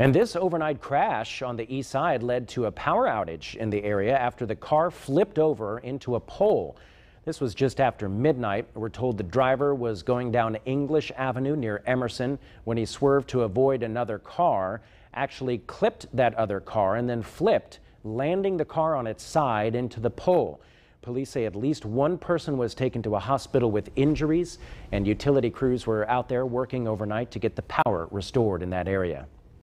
And this overnight crash on the east side led to a power outage in the area after the car flipped over into a pole. This was just after midnight. We're told the driver was going down English Avenue near Emerson when he swerved to avoid another car, actually clipped that other car and then flipped, landing the car on its side into the pole. Police say at least one person was taken to a hospital with injuries, and utility crews were out there working overnight to get the power restored in that area.